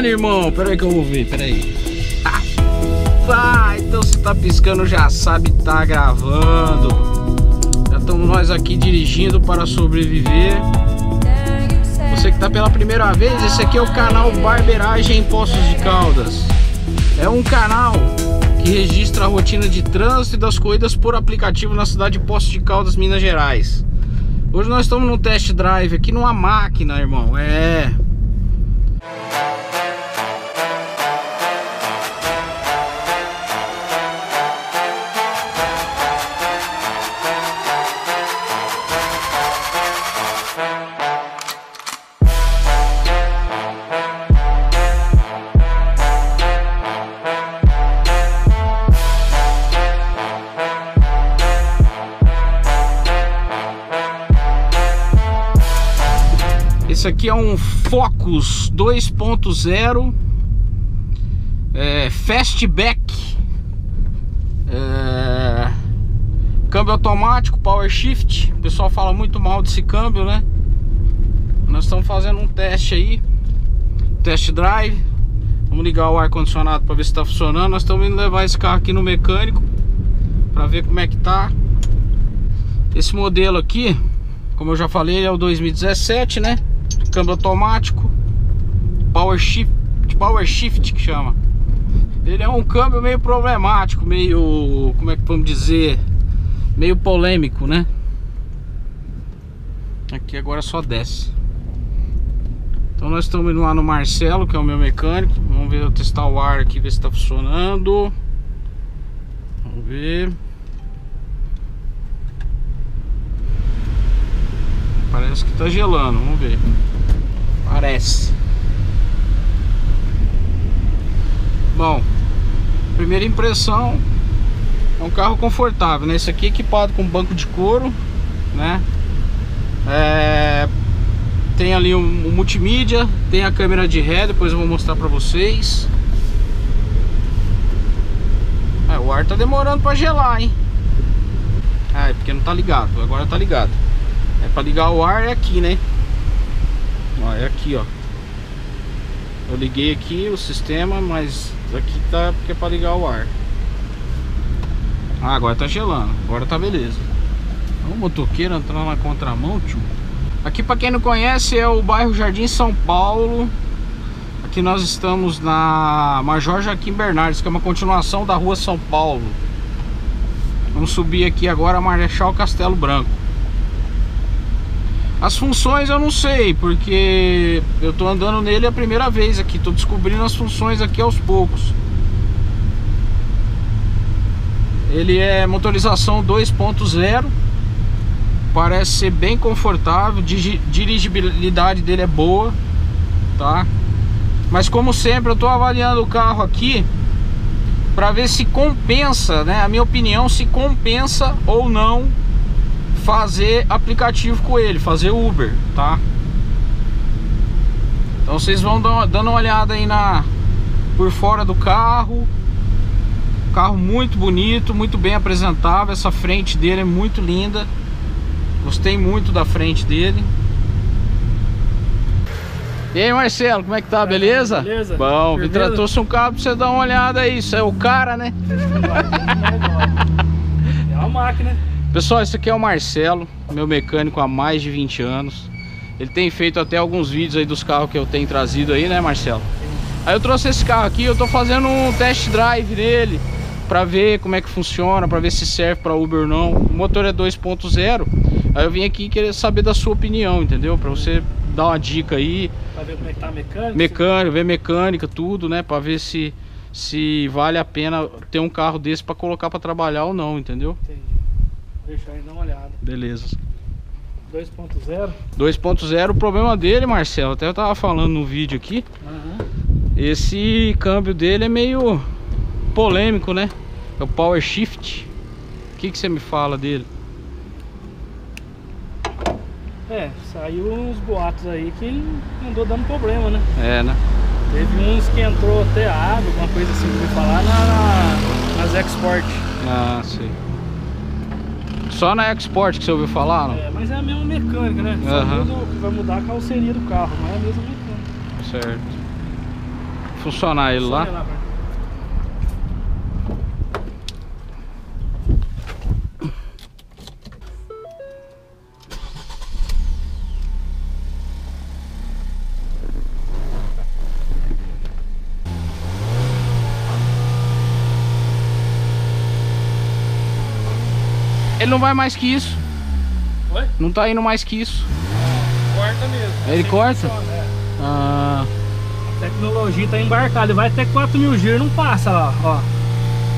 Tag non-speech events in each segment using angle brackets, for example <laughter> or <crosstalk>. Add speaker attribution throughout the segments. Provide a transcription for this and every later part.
Speaker 1: piscando, irmão? Pera aí que eu vou ver, pera aí. <laughs> Ah, então se tá piscando já sabe tá gravando. Já estamos nós aqui dirigindo para sobreviver. Você que tá pela primeira vez, esse aqui é o canal Barberagem em Poços de Caldas. É um canal que registra a rotina de trânsito e das corridas por aplicativo na cidade de Poços de Caldas, Minas Gerais. Hoje nós estamos num test drive aqui numa máquina, irmão. É. aqui é um Focus 2.0 é, Fastback é, Câmbio automático, Power Shift O pessoal fala muito mal desse câmbio, né? Nós estamos fazendo um teste aí Test drive Vamos ligar o ar-condicionado para ver se está funcionando Nós estamos indo levar esse carro aqui no mecânico Para ver como é que tá Esse modelo aqui Como eu já falei, é o 2017, né? Câmbio automático, power shift, power shift que chama. Ele é um câmbio meio problemático, meio, como é que vamos dizer, meio polêmico, né? Aqui agora só desce. Então nós estamos indo lá no Marcelo, que é o meu mecânico. Vamos ver, eu testar o ar aqui, ver se está funcionando. Vamos ver. Parece que está gelando, vamos ver. Parece. Bom, primeira impressão é um carro confortável, né? Esse aqui é equipado com banco de couro, né? É, tem ali um, um, multimídia, tem a câmera de ré, depois eu vou mostrar pra vocês. É, o ar tá demorando pra gelar, hein? Ah, é porque não tá ligado, agora tá ligado. É pra ligar o ar é aqui, né? Ó, é aqui, ó. Eu liguei aqui o sistema, mas aqui tá porque é para ligar o ar. Ah, agora tá gelando. Agora tá beleza. Um motoqueiro entrando na contramão, tio. Aqui para quem não conhece é o bairro Jardim São Paulo. Aqui nós estamos na Major Joaquim Bernardes, que é uma continuação da rua São Paulo. Vamos subir aqui agora a Marechal Castelo Branco. As funções eu não sei, porque eu tô andando nele a primeira vez aqui, tô descobrindo as funções aqui aos poucos. Ele é motorização 2.0, parece ser bem confortável, dirigibilidade dele é boa, tá? Mas como sempre eu tô avaliando o carro aqui para ver se compensa, né? A minha opinião se compensa ou não fazer aplicativo com ele, fazer Uber, tá? Então vocês vão dando uma olhada aí na por fora do carro. Carro muito bonito, muito bem apresentável. Essa frente dele é muito linda. Gostei muito da frente dele. E aí Marcelo, como é que tá? Beleza?
Speaker 2: Beleza.
Speaker 1: Bom, me trouxe um carro pra você dar uma olhada aí. Isso é o cara, né? <laughs>
Speaker 2: É uma máquina.
Speaker 1: Pessoal, esse aqui é o Marcelo, meu mecânico há mais de 20 anos. Ele tem feito até alguns vídeos aí dos carros que eu tenho trazido aí, né Marcelo? Aí eu trouxe esse carro aqui, eu tô fazendo um test drive nele Pra ver como é que funciona, pra ver se serve pra Uber ou não O motor é 2.0 Aí eu vim aqui querer saber da sua opinião, entendeu? Pra você dar uma dica aí
Speaker 2: Pra ver como é que tá a mecânica
Speaker 1: Mecânica, ver mecânica, tudo, né? Pra ver se, se vale a pena ter um carro desse pra colocar pra trabalhar ou não, entendeu?
Speaker 2: Entendi Deixa aí dar uma olhada.
Speaker 1: Beleza.
Speaker 2: 2.0?
Speaker 1: 2.0, o problema dele, Marcelo, até eu tava falando no vídeo aqui. Uhum. Esse câmbio dele é meio polêmico, né? É o Power Shift. O que, que você me fala dele?
Speaker 2: É, saiu uns boatos aí que andou dando problema, né?
Speaker 1: É, né?
Speaker 2: Teve uns que entrou até água, alguma coisa assim, que eu falar, na, na, nas Export.
Speaker 1: Ah, sei. Só na Export que você ouviu falar, não?
Speaker 2: É, mas é a mesma mecânica, né? Uhum. muda, vai mudar a calceria do carro, não é a mesma mecânica.
Speaker 1: Certo. funcionar ele lá.
Speaker 2: olha
Speaker 1: Ele não vai mais que isso.
Speaker 2: Oi?
Speaker 1: Não tá indo mais que isso.
Speaker 2: Corta mesmo.
Speaker 1: Ele
Speaker 2: Assim
Speaker 1: corta?
Speaker 2: funciona, é.
Speaker 1: Ah,
Speaker 2: A tecnologia tá embarcada, ele vai até 4 mil giros, não passa lá, ó.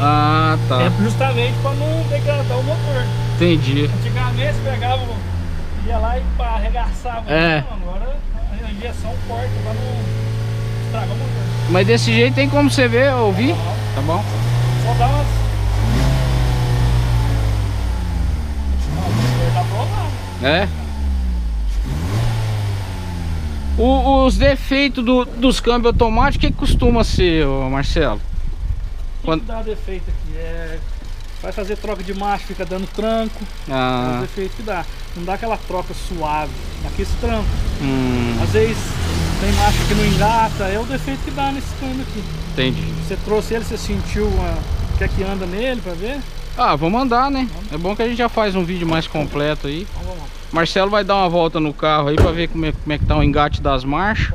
Speaker 1: ah tá.
Speaker 2: É justamente pra não degradar o motor.
Speaker 1: Entendi.
Speaker 2: Antigamente você pegava, ia lá e pá, arregaçava.
Speaker 1: É.
Speaker 2: Não, agora a injeção corta pra não estragar o motor.
Speaker 1: Mas desse jeito tem como você ver, ouvir? Tá bom?
Speaker 2: Só dá umas. Ó, o motor tá provado.
Speaker 1: É. O- os defeitos do- dos câmbios automáticos, que, costuma ser, Marcelo? Quando-
Speaker 2: dá defeito aqui? É. Vai fazer troca de marcha, fica dando tranco. É o
Speaker 1: Ah,
Speaker 2: defeito que dá. Não dá aquela troca suave. Dá aquele tranco.
Speaker 1: hum,
Speaker 2: Às vezes tem marcha que não engata. É o defeito que dá nesse câmbio aqui.
Speaker 1: entendi.
Speaker 2: Você trouxe ele, você sentiu uma... o que é que anda nele pra ver?
Speaker 1: Ah, vou mandar, né? É bom que a gente já faz um vídeo mais completo aí. Marcelo vai dar uma volta no carro aí pra ver como é, como é que tá o engate das marchas.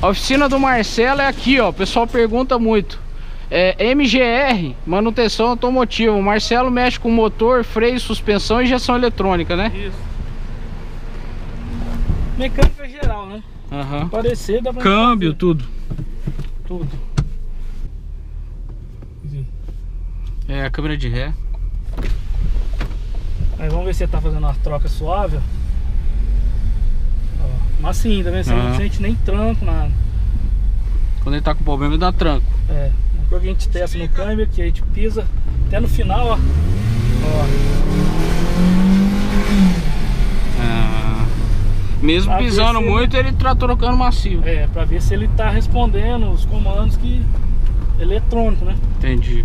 Speaker 1: A oficina do Marcelo é aqui, ó. O pessoal pergunta muito. É MGR, manutenção automotiva. O Marcelo mexe com motor, freio, suspensão e injeção eletrônica, né?
Speaker 2: Isso. Mecânica geral, né?
Speaker 1: Aham.
Speaker 2: Parecer dá pra
Speaker 1: Câmbio,
Speaker 2: fazer
Speaker 1: tudo.
Speaker 2: tudo.
Speaker 1: É, a câmera de ré.
Speaker 2: Aí vamos ver se tá fazendo uma troca suave. ó. Mas sim, tá vendo? Você não sente nem tranco, nada.
Speaker 1: Quando ele tá com problema, ele dá tranco.
Speaker 2: É, uma coisa que a gente testa no câmbio aqui, a gente pisa até no final, ó. Ó,
Speaker 1: Ah, mesmo
Speaker 2: Ah,
Speaker 1: pisando muito, ele tá trocando macio.
Speaker 2: é, pra ver se ele tá respondendo os comandos que eletrônico, né?
Speaker 1: Entendi.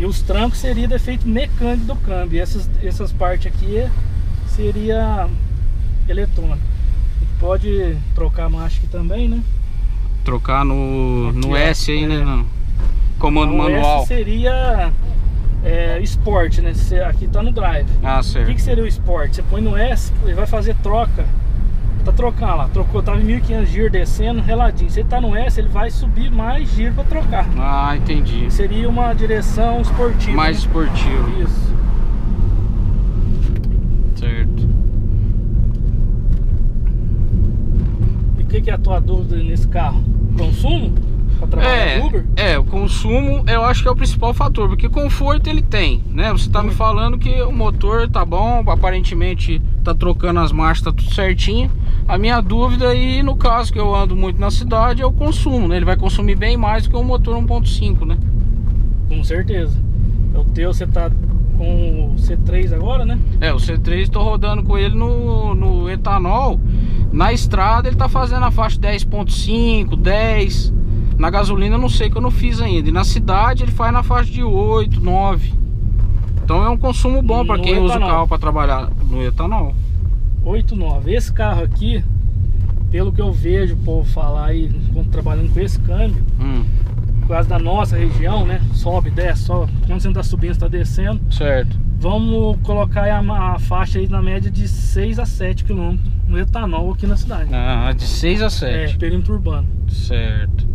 Speaker 2: E os trancos seria defeito mecânico do câmbio. E essas, essas partes aqui seria eletrônico. Pode trocar a marcha aqui também, né?
Speaker 1: Trocar no, no
Speaker 2: Aqui, ó.
Speaker 1: S aí, né?
Speaker 2: É.
Speaker 1: No comando
Speaker 2: Então,
Speaker 1: manual.
Speaker 2: Esse seria é, Sport, né? Aqui tá no Drive.
Speaker 1: Ah,
Speaker 2: O que,
Speaker 1: certo.
Speaker 2: que seria o Sport? Você põe no S, ele vai fazer troca. Tá trocando lá, trocou, tava em 1500 giro descendo, reladinho. Se ele tá no S, ele vai subir mais giro pra trocar.
Speaker 1: Ah, entendi.
Speaker 2: Seria uma direção esportiva.
Speaker 1: Mais
Speaker 2: né?
Speaker 1: esportivo.
Speaker 2: Isso.
Speaker 1: Certo.
Speaker 2: E o que, que é a tua dúvida nesse carro? Consumo? Pra
Speaker 1: É, é, o consumo eu acho que é o principal fator, porque conforto ele tem, né? Você tá me falando que o motor tá bom, aparentemente tá trocando as marchas, tá tudo certinho. A minha dúvida aí, no caso que eu ando muito na cidade, é o consumo, né? Ele vai consumir bem mais do que um motor 1.5, né?
Speaker 2: Com certeza. É O teu, você tá com o C3 agora, né?
Speaker 1: É, o C3 tô rodando com ele no, no etanol. Na estrada ele tá fazendo a faixa 10.5, 10. Na gasolina eu não sei que eu não fiz ainda. E na cidade ele faz na faixa de 8, 9. Então é um consumo bom para quem usa o
Speaker 2: etanol.
Speaker 1: carro para trabalhar no etanol.
Speaker 2: 8, 9. Esse carro aqui, pelo que eu vejo o povo falar aí, quando trabalhando com esse câmbio,
Speaker 1: Hum,
Speaker 2: causa da nossa região, né? Sobe, desce, sobe. Quando você não tá subindo, você tá descendo.
Speaker 1: certo.
Speaker 2: Vamos colocar aí a, a faixa aí na média de 6 a 7 km no etanol aqui na cidade.
Speaker 1: Ah, de 6 a
Speaker 2: É,
Speaker 1: 7.
Speaker 2: perímetro urbano.
Speaker 1: Certo.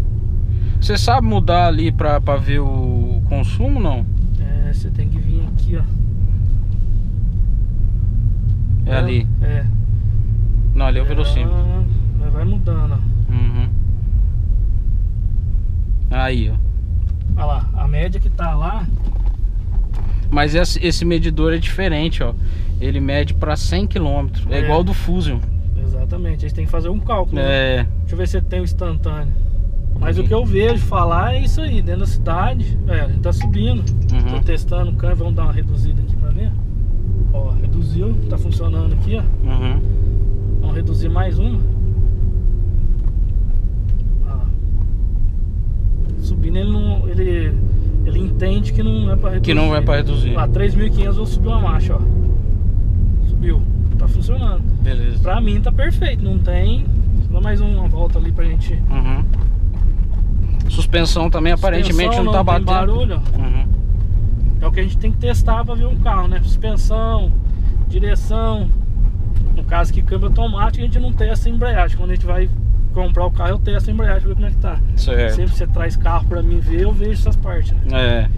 Speaker 1: Você sabe mudar ali pra, pra ver o consumo não?
Speaker 2: É, você tem que vir aqui, ó.
Speaker 1: É ali.
Speaker 2: É.
Speaker 1: Não, ali é o velocímetro.
Speaker 2: Ah, Vai mudando, ó.
Speaker 1: Uhum. Aí, ó.
Speaker 2: Olha lá, a média que tá lá,
Speaker 1: Mas esse, medidor é diferente, ó. Ele mede pra 100 km. É,
Speaker 2: É.
Speaker 1: igual ao do Fusion.
Speaker 2: exatamente, a gente tem que fazer um cálculo. né?
Speaker 1: É.
Speaker 2: Deixa eu ver se tem o instantâneo. Mas o que eu vejo falar é isso aí, dentro da cidade. É, a gente tá subindo.
Speaker 1: Uhum.
Speaker 2: Tô testando o câmbio, vamos dar uma reduzida aqui pra ver. Ó, reduziu, tá funcionando aqui, ó.
Speaker 1: Uhum.
Speaker 2: Vamos reduzir mais uma. Ah. Subindo ele não. Ele, ele entende que não é pra reduzir.
Speaker 1: Que não vai pra reduzir.
Speaker 2: Ah, 3.500 vou subir uma marcha, ó. Subiu. Tá funcionando.
Speaker 1: Beleza.
Speaker 2: Pra mim tá perfeito, não tem. Dá mais uma volta ali pra gente.
Speaker 1: Uhum. Suspensão também aparentemente
Speaker 2: Suspensão
Speaker 1: não tá batendo.
Speaker 2: barulho.
Speaker 1: Uhum.
Speaker 2: É o que a gente tem que testar pra ver um carro, né? Suspensão, direção. No caso que câmbio automático, a gente não testa a embreagem. Quando a gente vai comprar o carro, eu testo a embreagem pra ver como é que tá.
Speaker 1: Certo.
Speaker 2: Sempre você traz carro pra mim ver, eu vejo essas partes, né?
Speaker 1: É,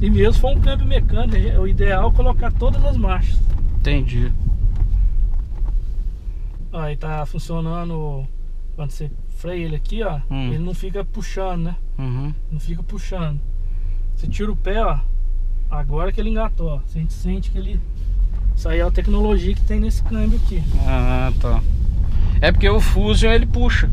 Speaker 2: E mesmo se for um câmbio mecânico, é o ideal é colocar todas as marchas.
Speaker 1: entendi.
Speaker 2: Aí tá funcionando quando você freia ele aqui, ó.
Speaker 1: Hum.
Speaker 2: Ele não fica puxando, né?
Speaker 1: Uhum.
Speaker 2: Não fica puxando. Você tira o pé, ó. Agora que ele engatou, ó. A gente sente que ele. Isso aí é a tecnologia que tem nesse câmbio aqui.
Speaker 1: Ah, tá. É porque o Fusion ele puxa.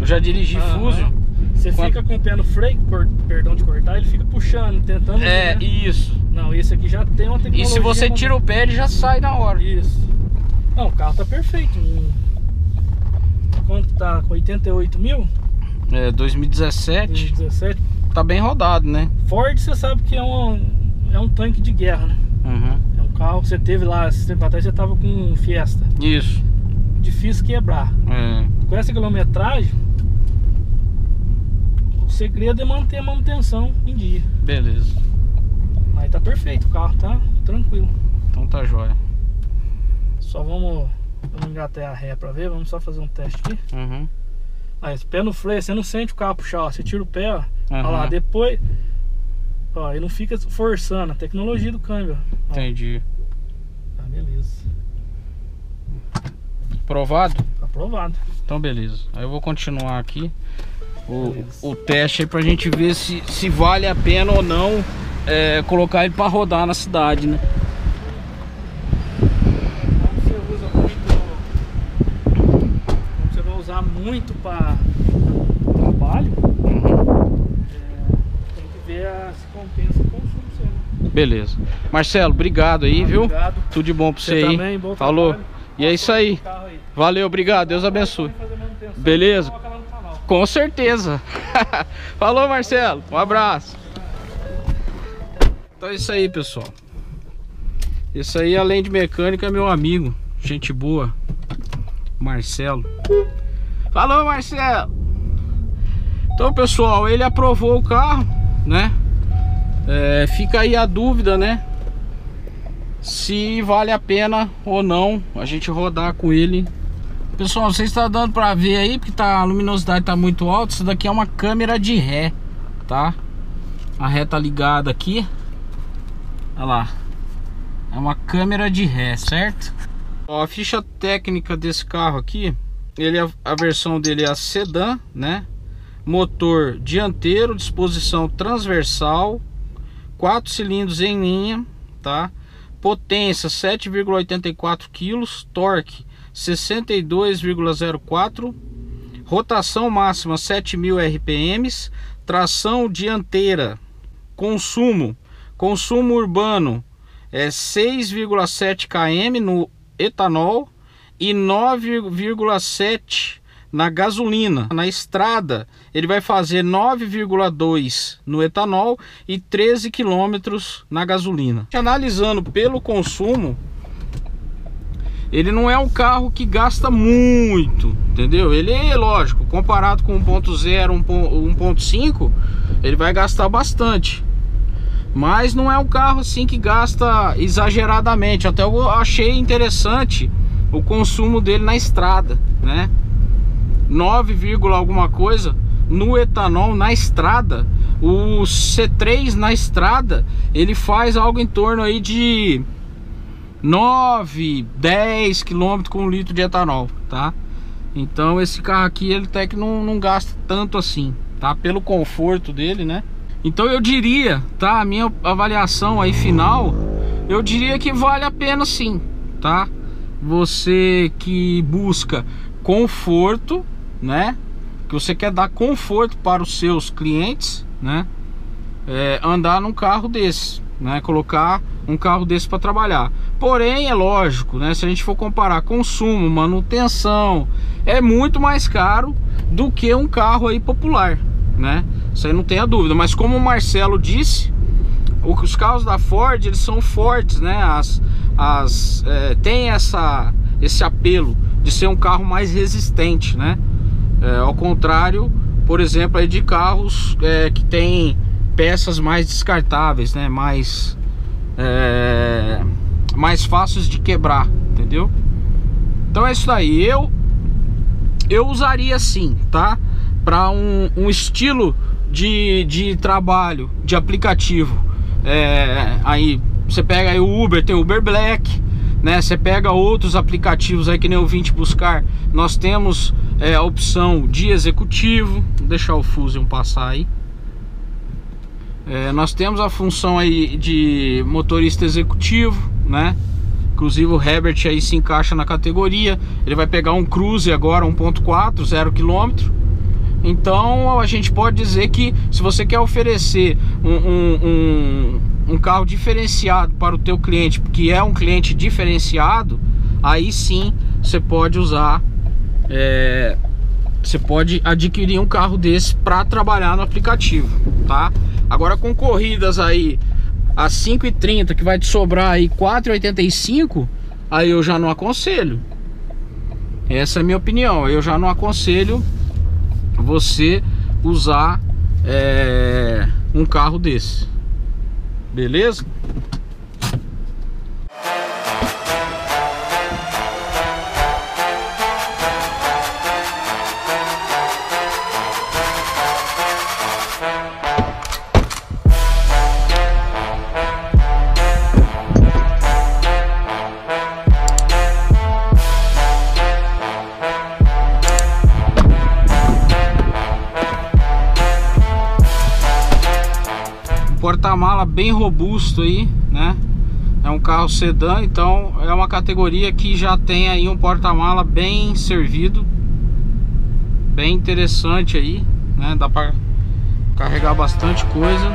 Speaker 1: Eu já dirigi
Speaker 2: Aham.
Speaker 1: Fusion.
Speaker 2: Você
Speaker 1: Quando-
Speaker 2: fica com o pé no freio, cor- perdão de cortar, ele fica puxando, tentando.
Speaker 1: É,
Speaker 2: né?
Speaker 1: isso.
Speaker 2: Não, esse aqui já tem uma
Speaker 1: E
Speaker 2: tecnologia.
Speaker 1: se você tira o pé, ele já sai na hora.
Speaker 2: Isso. Não, o carro tá perfeito. Quanto tá? Com 88 mil?
Speaker 1: É, 2017.
Speaker 2: 2017.
Speaker 1: Tá bem rodado, né?
Speaker 2: Ford, você sabe que é um, é um tanque de guerra, né?
Speaker 1: Uhum.
Speaker 2: É um carro que você teve lá, esse tempo atrás, você tava com um Fiesta.
Speaker 1: Isso.
Speaker 2: Difícil quebrar.
Speaker 1: É.
Speaker 2: Com essa quilometragem, o segredo é manter a manutenção em dia.
Speaker 1: Beleza.
Speaker 2: Aí tá perfeito, o carro tá tranquilo.
Speaker 1: Então tá jóia.
Speaker 2: Só vamos, vamos engatar a ré pra ver, vamos só fazer um teste aqui.
Speaker 1: Uhum.
Speaker 2: Aí, pé no freio, você não sente o carro puxar, ó. Você tira o pé, ó. Olha
Speaker 1: Aham.
Speaker 2: lá, depois. Ó, ele não fica forçando a tecnologia do câmbio. ó.
Speaker 1: Entendi.
Speaker 2: Tá, beleza.
Speaker 1: Provado?
Speaker 2: Tá aprovado.
Speaker 1: Então beleza. Aí eu vou continuar aqui o,
Speaker 2: Beleza.
Speaker 1: o teste aí pra gente ver se, se vale a pena ou não é, colocar ele pra rodar na cidade, né?
Speaker 2: Como você usa muito. Você vai usar muito para trabalho, é, tem que ver a- se compensa o consumo seu. né?
Speaker 1: Beleza. Marcelo, obrigado aí, viu?
Speaker 2: Obrigado.
Speaker 1: Tudo de bom pra você,
Speaker 2: Você
Speaker 1: aí.
Speaker 2: também, bom
Speaker 1: Falou.
Speaker 2: trabalho.
Speaker 1: E é isso aí.
Speaker 2: Aí.
Speaker 1: Valeu, obrigado. Deus abençoe. Beleza. Com certeza. <laughs> Falou, Marcelo. Um abraço. Então é isso aí, pessoal. Isso aí, além de mecânica, é meu amigo. Gente boa. Marcelo. Falou, Marcelo. Então, pessoal, ele aprovou o carro, né? É, fica aí a dúvida, né? Se vale a pena ou não a gente rodar com ele Pessoal, vocês estão dando pra ver aí, porque tá, a luminosidade tá muito alta. Isso daqui é uma câmera de ré, tá? A ré tá ligada aqui. Olha lá. É uma câmera de ré, certo? Ó, a ficha técnica desse carro aqui, ele é- a versão dele é a sedã, né? Motor dianteiro, disposição transversal, quatro cilindros em linha, tá? Potência 7,84 kg, torque 62,04 rotação máxima 7000 RPMs, tração dianteira, consumo, consumo urbano é 6,7 km no etanol e 9,7 na gasolina. Na estrada, ele vai fazer 9,2 no etanol e 13 km na gasolina. Analisando pelo consumo, ele não é um carro que gasta muito, entendeu? Ele é lógico, comparado com 1.0, 1.5, ele vai gastar bastante. Mas não é um carro assim que gasta exageradamente. Até eu achei interessante o consumo dele na estrada, né? 9, alguma coisa no etanol na estrada. O C3 na estrada, ele faz algo em torno aí de 9, 10 km com um litro de etanol, tá? Então esse carro aqui ele até que não, não gasta tanto assim, tá? Pelo conforto dele, né? Então eu diria, tá? A minha avaliação aí final, eu diria que vale a pena sim, tá? Você que busca conforto, né? Que você quer dar conforto para os seus clientes, né? É, andar num carro desse, né? Colocar um carro desse para trabalhar. Porém, é lógico, né? Se a gente for comparar consumo, manutenção, é muito mais caro do que um carro aí popular, né? Isso aí não tem a dúvida. Mas como o Marcelo disse, os carros da Ford eles são fortes, né? As, as é, tem essa esse apelo de ser um carro mais resistente, né? É, ao contrário, por exemplo, aí de carros é, que tem peças mais descartáveis, né? Mais é, mais fáceis de quebrar, entendeu? Então é isso daí. Eu eu usaria sim, tá? Para um, um, estilo de, de trabalho, de aplicativo. É, aí você pega aí o Uber, tem o Uber Black, né? Você pega outros aplicativos aí que nem o 20 buscar. Nós temos é, a opção de executivo. Vou deixar o Fusion passar aí. É, nós temos a função aí de motorista executivo, né? Inclusive o Herbert aí se encaixa na categoria. Ele vai pegar um Cruze agora 1.4, 0 km. Então a gente pode dizer que se você quer oferecer um, um, um, um carro diferenciado para o teu cliente, que é um cliente diferenciado, aí sim você pode usar, é, você pode adquirir um carro desse para trabalhar no aplicativo, tá? Agora com corridas aí a 5,30 que vai te sobrar aí 4,85, aí eu já não aconselho. Essa é a minha opinião. Eu já não aconselho você usar é, um carro desse. Beleza? Porta-mala bem robusto aí, né? É um carro sedã, então é uma categoria que já tem aí um porta-mala bem servido, bem interessante aí, né? Dá para carregar bastante coisa.